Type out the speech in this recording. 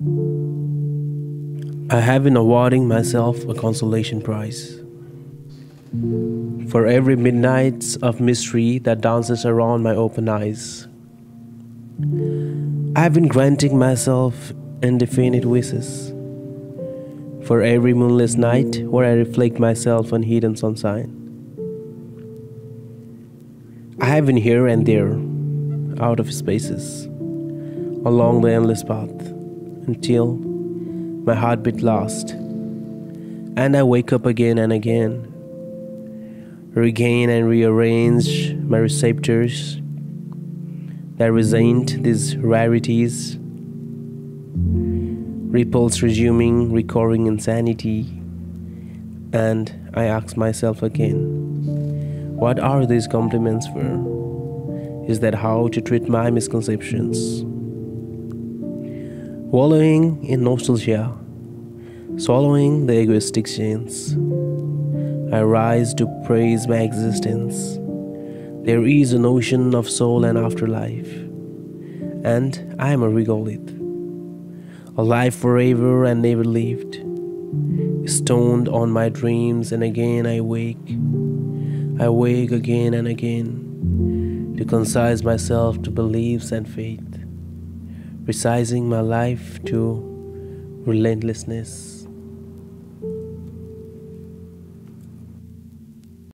I have been awarding myself a consolation prize. For every midnight of mystery that dances around my open eyes, I have been granting myself indefinite wishes. For every moonless night where I reflect myself on hidden sunshine, I have been here and there, out of spaces, along the endless path, until my heartbeat lost, and I wake up again and again, regain and rearrange my receptors that resent these rarities, ripples resuming recurring insanity, and I ask myself again, what are these compliments for? Is that how to treat my misconceptions? Wallowing in nostalgia, swallowing the egoistic chains, I rise to praise my existence. There is an ocean of soul and afterlife, and I am a regolith, alive forever and never lived, stoned on my dreams, and again I wake. I wake again and again to concise myself to beliefs and faith, resizing my life to relentlessness.